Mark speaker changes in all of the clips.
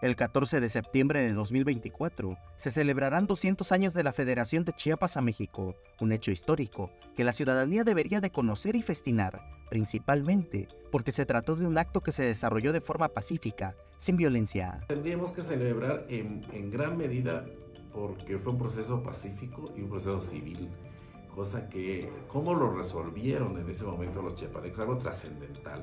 Speaker 1: El 14 de septiembre de 2024 se celebrarán 200 años de la Federación de Chiapas a México, un hecho histórico que la ciudadanía debería de conocer y festinar, principalmente porque se trató de un acto que se desarrolló de forma pacífica, sin violencia.
Speaker 2: Tendríamos que celebrar en, gran medida porque fue un proceso pacífico y un proceso civil, cosa que, ¿cómo lo resolvieron en ese momento los chiapanecos? Algo trascendental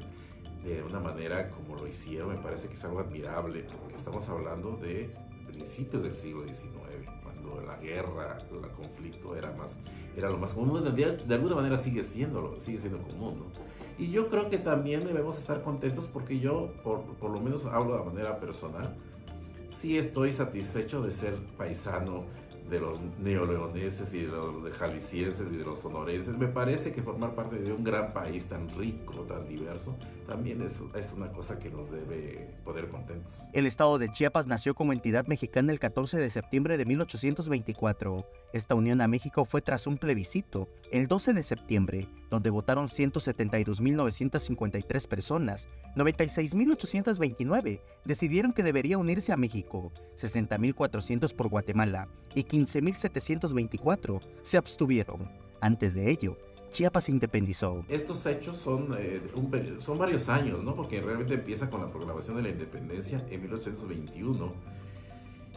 Speaker 2: de una manera como lo hicieron, me parece que es algo admirable, porque estamos hablando de principios del siglo XIX, cuando la guerra, el conflicto era más, era lo más común, de, de alguna manera sigue siendo, sigue siendo común, ¿no? Y yo creo que también debemos estar contentos porque yo, por, por lo menos hablo de manera personal, sí estoy satisfecho de ser paisano de los neoleoneses y de los de jaliscienses y de los sonorenses. Me parece que formar parte de un gran país tan rico, tan diverso, también es, es una cosa que nos debe poner contentos.
Speaker 1: El estado de Chiapas nació como entidad mexicana el 14 de septiembre de 1824. Esta unión a México fue tras un plebiscito el 12 de septiembre, donde votaron 172.953 personas, 96.829 decidieron que debería unirse a México, 60.400 por Guatemala y 15.724 se abstuvieron. Antes de ello, Chiapas se independizó.
Speaker 2: Estos hechos son, eh, un, son varios años, ¿no? Porque realmente empieza con la proclamación de la independencia en 1821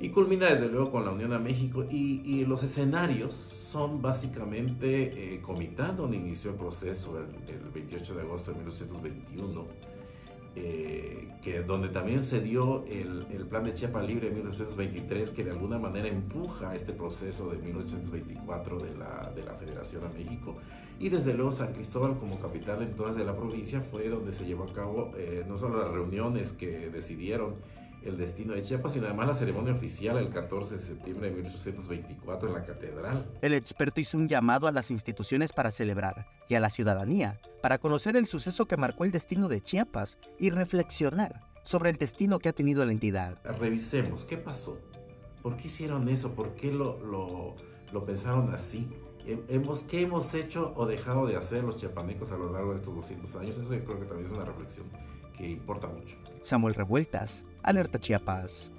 Speaker 2: y culmina desde luego con la Unión a México y, y los escenarios son básicamente eh, Comitán, donde inició el proceso el, el 28 de agosto de 1921 eh, que donde también se dio el, el, plan de Chiapa Libre de 1923, que de alguna manera empuja este proceso de 1924 de la, de la Federación a México. Y desde luego San Cristóbal como capital entonces de la provincia fue donde se llevó a cabo eh, no solo las reuniones que decidieron el destino de Chiapas, sino además la ceremonia oficial el 14 de septiembre de 1824 en la catedral.
Speaker 1: El experto hizo un llamado a las instituciones para celebrar y a la ciudadanía para conocer el suceso que marcó el destino de Chiapas y reflexionar sobre el destino que ha tenido la entidad.
Speaker 2: Revisemos, ¿qué pasó? ¿Por qué hicieron eso? ¿Por qué lo, lo, lo pensaron así? Hemos, ¿Qué hemos hecho o dejado de hacer los chiapanecos a lo largo de estos 200 años? Eso yo creo que también es una reflexión que importa mucho.
Speaker 1: Samuel Revueltas, Alerta Chiapas.